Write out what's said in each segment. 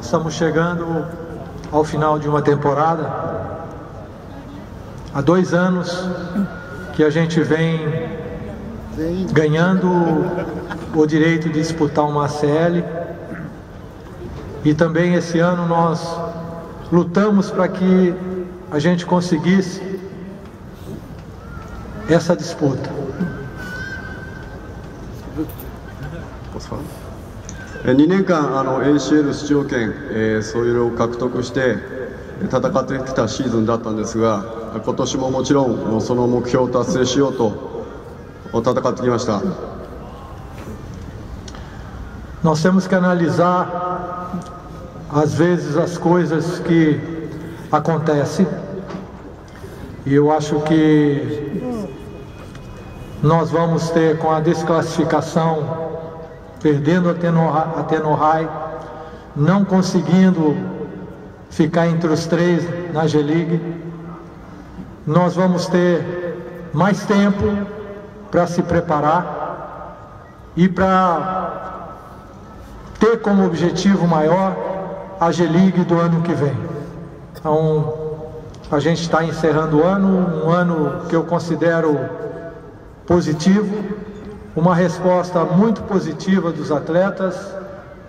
Estamos chegando ao final de uma temporada. Há dois anos que a gente vem ganhando o direito de disputar uma ACL. E também esse ano nós lutamos para que a gente conseguisse essa disputa. 2年間あの ACL 出場権、えー、そういうのを獲得して戦ってきたシーズンだったんですが今年ももちろんその目標を達成しようと戦ってきました Nós temos que analisar às vezes as coisas que acontecem e eu acho que nós vamos ter com a desclassificação perdendo a Tenorrai, não conseguindo ficar entre os três na G-League. Nós vamos ter mais tempo para se preparar e para ter como objetivo maior a G-League do ano que vem. Então, a gente está encerrando o ano, um ano que eu considero positivo, uma resposta muito positiva dos atletas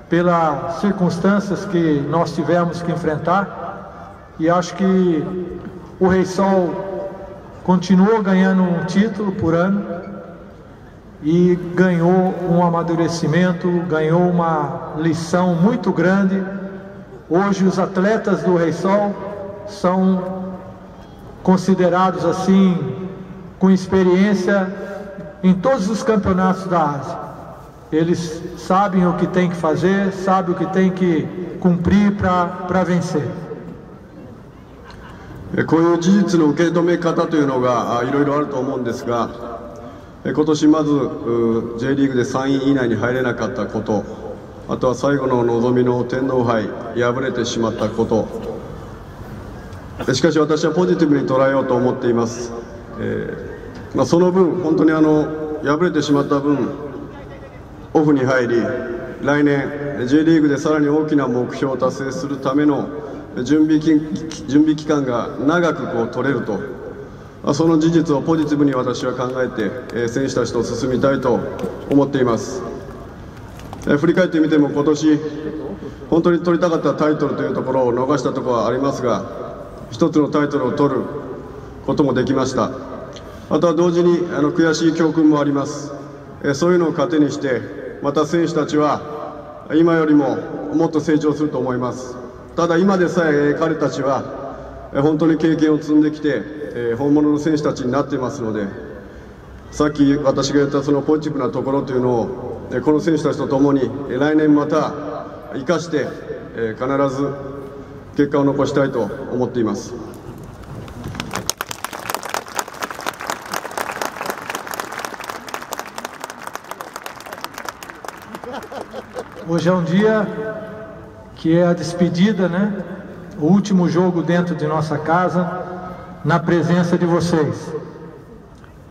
pelas circunstâncias que nós tivemos que enfrentar e acho que o Rei Sol continuou ganhando um título por ano e ganhou um amadurecimento, ganhou uma lição muito grande. Hoje os atletas do Rei Sol são considerados assim com experiência em todos os campeonatos da Ásia. Eles sabem o que tem que fazer, sabem o que tem que cumprir para vencer. こういう事実の受け止め方というのがいろいろあると思うんですが今年まず J リーグで3位以内に入れなかったことあとは最後の望みの天皇杯敗れてしまったことしかし私はポジティブに捉えようと思っています、えーまあ、その分、本当にあの敗れてしまった分、オフに入り、来年、J リーグでさらに大きな目標を達成するための準備準備期間が長くこう取れると、まあその事実をポジティブに私は考えてえ、選手たちと進みたいと思っています。振り返ってみても今年本当に取りたかったタイトルというところを逃したところはありますが一つのタイトルを取ることもできました。また同時にあの悔しい教訓もありますえそういうのを糧にしてまた選手たちは今よりももっと成長すると思いますただ今でさえ彼たちは本当に経験を積んできてえ本物の選手たちになっていますのでさっき私が言ったそのポジティブなところというのをこの選手たちと共に来年また生かして必ず結果を残したいと思っています。Hoje é um dia que é a despedida, né? O último jogo dentro de nossa casa, na presença de vocês.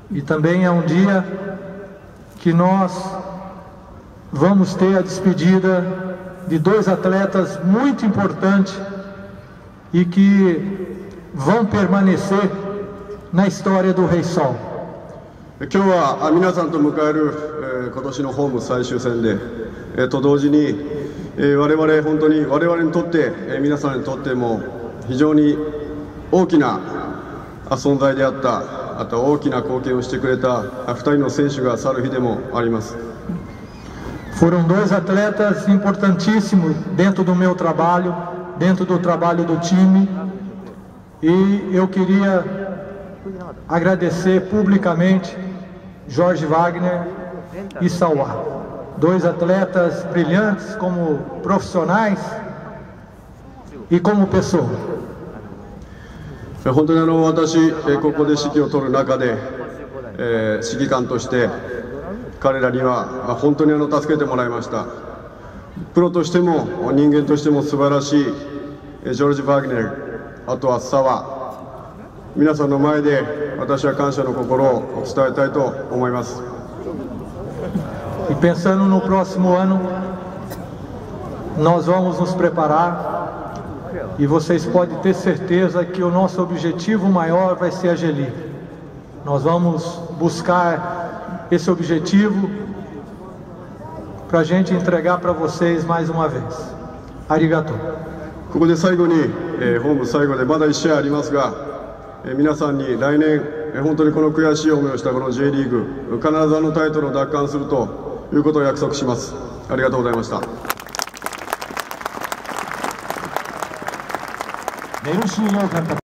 E também é um dia que nós vamos ter a despedida de dois atletas muito importantes e que vão permanecer na história do Rei Sol. 今日は皆さんと迎える、えー、今年のホーム最終戦でえ と同時に、え我々本当に我々にとって、え皆さんにとっても非常に大きな存在であったあと大きな貢献をしてくれた2人の選手が去る日でもあります。Foram dois atletas importantíssimos dentro do meu trabalho, dentro do trabalho do time. E eu queria agradecer publicamente Jorge Wagner e Sauá. Dois atletas brilhantes como profissionais e como pessoa. 本当にあの私、ここで指揮を取る中で、えー、指揮官として彼らには本当にあの助けてもらいました。プロとしても人間としても素晴らしいジョルジ・バーグネルあとは澤皆さんの前で私は感謝の心を伝えたいと思います。E pensando no próximo ano, nós vamos nos preparar e vocês podem ter certeza que o nosso objetivo maior vai ser a Geli. Nós vamos buscar esse objetivo para a gente entregar para vocês mais uma vez. Arigato. ここで最後に、えー、本部最後でまだ1試合ありますが、えー、皆さんに来年、えー、本当にこの悔しい思いをしたこの J リーグ必ずあのタイトルを奪還すると いうことを約束します。ありがとうございました。メルシー・ヨー監督